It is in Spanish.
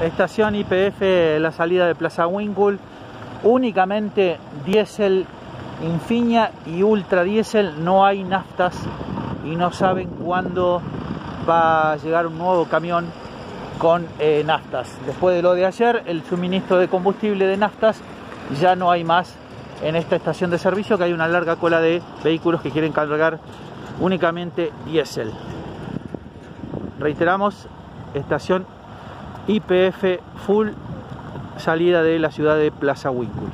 estación IPF, la salida de Plaza Winkle, únicamente diésel Infinia y Ultra Diésel, no hay naftas y no saben cuándo va a llegar un nuevo camión con eh, naftas. Después de lo de ayer, el suministro de combustible de naftas ya no hay más en esta estación de servicio, que hay una larga cola de vehículos que quieren cargar únicamente diésel. Reiteramos, estación IPF Full, salida de la ciudad de Plaza Winkle.